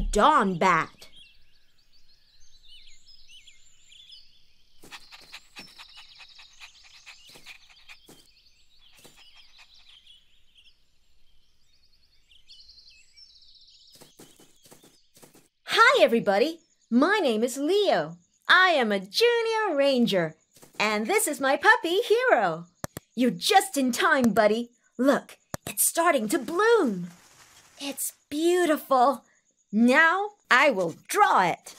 Dawn Bat. Hi, everybody. My name is Leo. I am a junior ranger, and this is my puppy, Hero. You're just in time, buddy. Look, it's starting to bloom. It's beautiful. Now I will draw it.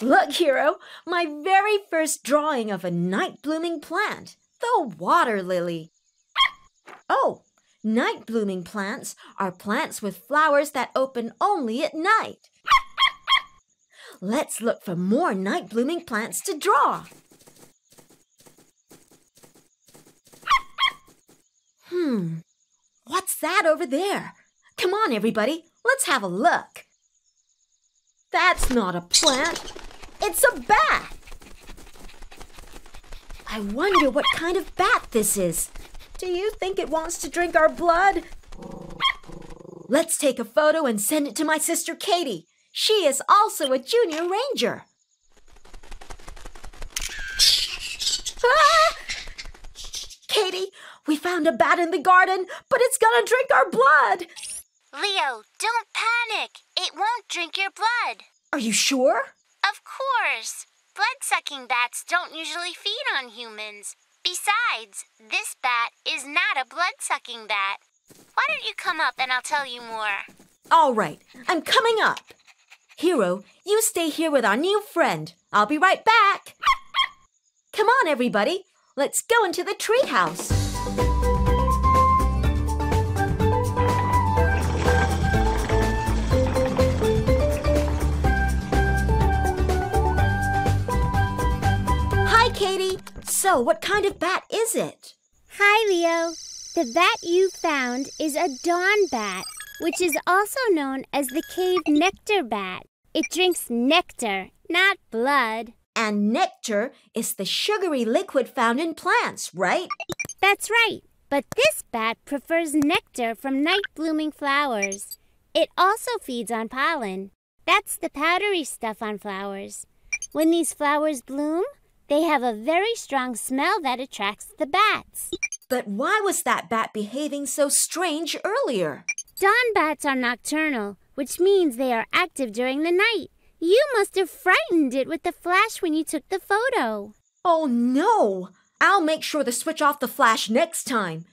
Look, Hero, my very first drawing of a night blooming plant, the water lily. Oh, night blooming plants are plants with flowers that open only at night. Let's look for more night blooming plants to draw. Hmm, what's that over there? Come on, everybody, let's have a look. That's not a plant, it's a bat. I wonder what kind of bat this is. Do you think it wants to drink our blood? Let's take a photo and send it to my sister Katie. She is also a junior ranger. Ah! Katie, we found a bat in the garden, but it's gonna drink our blood. Leo, don't panic. It won't drink your blood. Are you sure? Of course. Blood sucking bats don't usually feed on humans. Besides, this bat is not a blood sucking bat. Why don't you come up and I'll tell you more? All right, I'm coming up. Hero, you stay here with our new friend. I'll be right back. Come on, everybody. Let's go into the treehouse. So, what kind of bat is it? Hi, Leo. The bat you found is a dawn bat, which is also known as the cave nectar bat. It drinks nectar, not blood. And nectar is the sugary liquid found in plants, right? That's right. But this bat prefers nectar from night blooming flowers. It also feeds on pollen. That's the powdery stuff on flowers. When these flowers bloom, they have a very strong smell that attracts the bats. But why was that bat behaving so strange earlier? Dawn bats are nocturnal, which means they are active during the night. You must have frightened it with the flash when you took the photo. Oh no! I'll make sure to switch off the flash next time.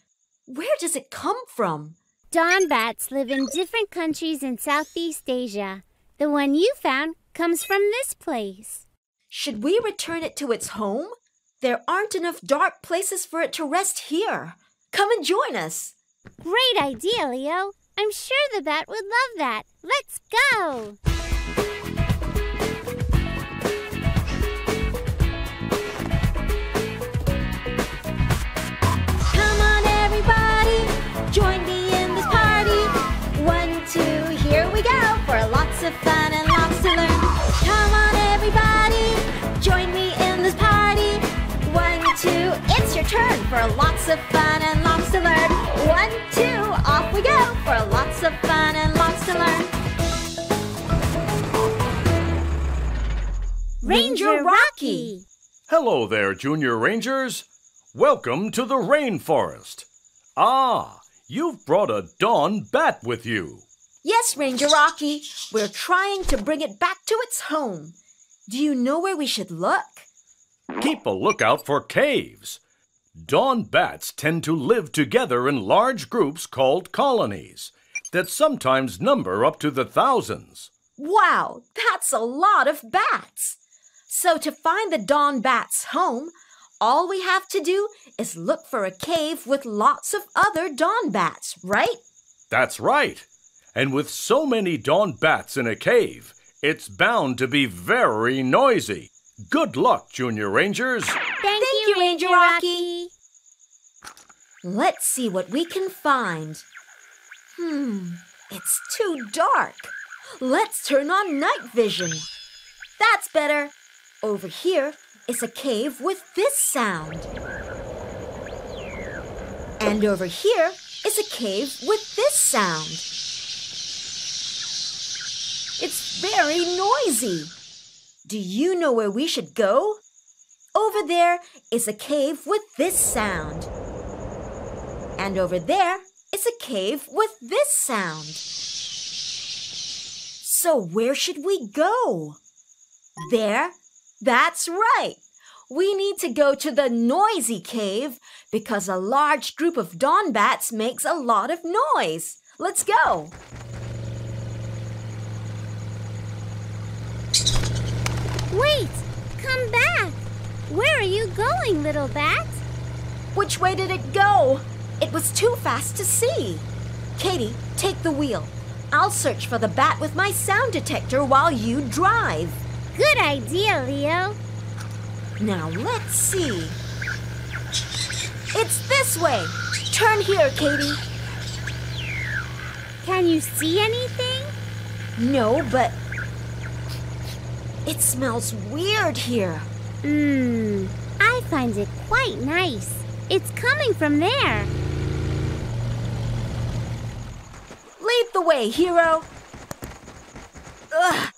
Where does it come from? Dawn bats live in different countries in Southeast Asia. The one you found comes from this place. Should we return it to its home? There aren't enough dark places for it to rest here. Come and join us. Great idea, Leo. I'm sure the bat would love that. Let's go! For lots of fun and lots to learn. One, two, off we go for lots of fun and lots to learn. Ranger Rocky. Hello there, Junior Rangers. Welcome to the rainforest. Ah, you've brought a dawn bat with you. Yes, Ranger Rocky. We're trying to bring it back to its home. Do you know where we should look? Keep a lookout for caves. Dawn bats tend to live together in large groups called colonies that sometimes number up to the thousands. Wow, that's a lot of bats. So, to find the dawn bat's home, all we have to do is look for a cave with lots of other dawn bats, right? That's right. And with so many dawn bats in a cave, it's bound to be very noisy. Good luck, Junior Rangers. Thank, Thank you, Ranger Rocky. Let's see what we can find. Hmm, it's too dark. Let's turn on night vision. That's better. Over here is a cave with this sound. And over here is a cave with this sound. It's very noisy. Do you know where we should go? Over there is a cave with this sound. And over there is a cave with this sound. So where should we go? There? That's right. We need to go to the noisy cave because a large group of dawn bats makes a lot of noise. Let's go. Wait! Come back! Where are you going, little bat? Which way did it go? It was too fast to see. Katie, take the wheel. I'll search for the bat with my sound detector while you drive. Good idea, Leo. Now let's see. It's this way. Turn here, Katie. Can you see anything? No, but it smells weird here. Mmm, I find it quite nice. It's coming from there. Lead the way, hero. Ugh,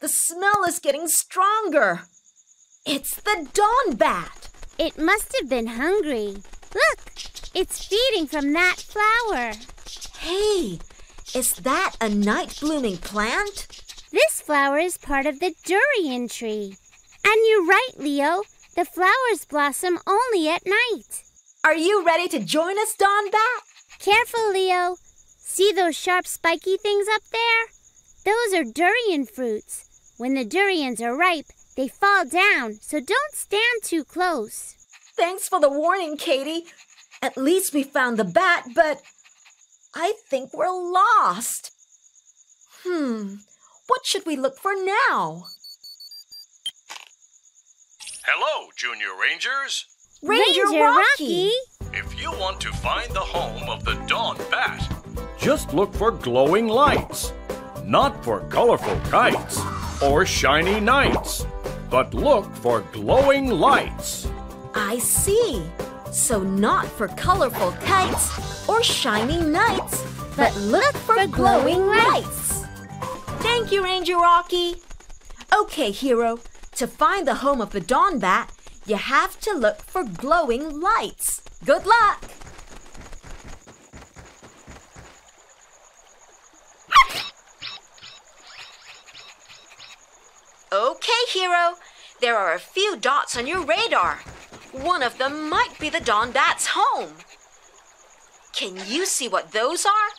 the smell is getting stronger. It's the dawn bat. It must have been hungry. Look, it's feeding from that flower. Hey, is that a night blooming plant? This flower is part of the durian tree. And you're right, Leo. The flowers blossom only at night. Are you ready to join us, Dawn Bat? Careful, Leo. See those sharp spiky things up there? Those are durian fruits. When the durians are ripe, they fall down, so don't stand too close. Thanks for the warning, Katie. At least we found the bat, but I think we're lost. Hmm, what should we look for now? Hello, Junior Rangers. Ranger, Rocky. If you want to find the home of the Dawn Bat, just look for glowing lights, not for colorful kites or shiny nights, but look for glowing lights. I see. So not for colorful kites or shiny nights, but look for glowing lights. Thank you, Ranger Rocky. Okay, hero. To find the home of the Dawn Bat, you have to look for glowing lights. Good luck! Okay, hero. There are a few dots on your radar. One of them might be the Dawn Bat's home. Can you see what those are?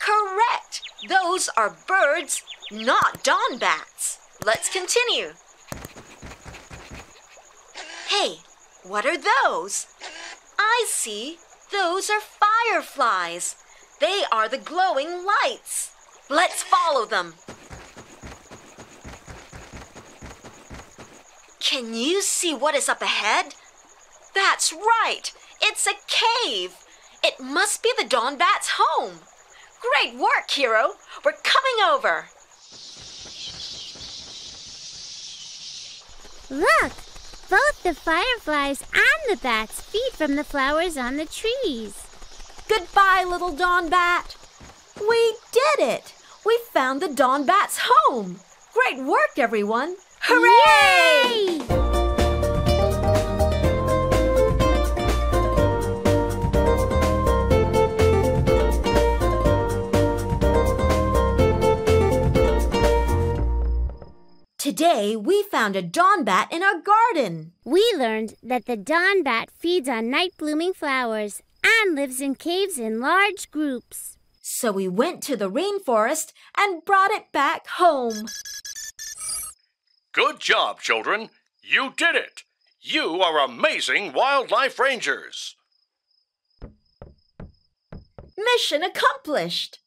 Correct. Those are birds, not Dawn Bats. Let's continue. Hey, what are those? I see. Those are fireflies. They are the glowing lights. Let's follow them. Can you see what is up ahead? That's right. It's a cave. It must be the Dawn Bat's home. Great work, hero. We're coming over. Look, both the fireflies and the bats feed from the flowers on the trees. Goodbye, little Dawn Bat. We did it. We found the Dawn Bat's home. Great work, everyone. Hooray! Yay! Today, we found a Dawn Bat in our garden. We learned that the dawn bat feeds on night blooming flowers and lives in caves in large groups. So we went to the rainforest and brought it back home. Good job, children. You did it. You are amazing wildlife rangers. Mission accomplished.